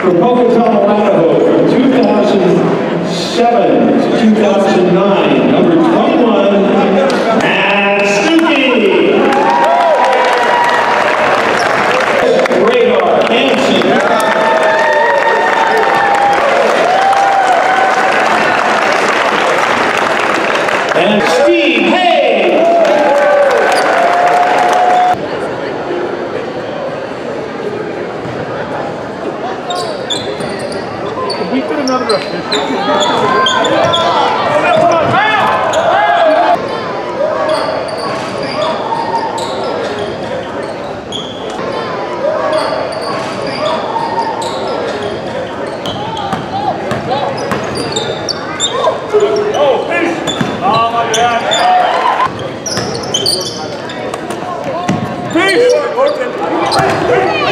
for Pocatello, Idaho, from 2007 to 2009, number 21, Matt Stuckey. Radar Hanson. And Steve We did another God! Peace!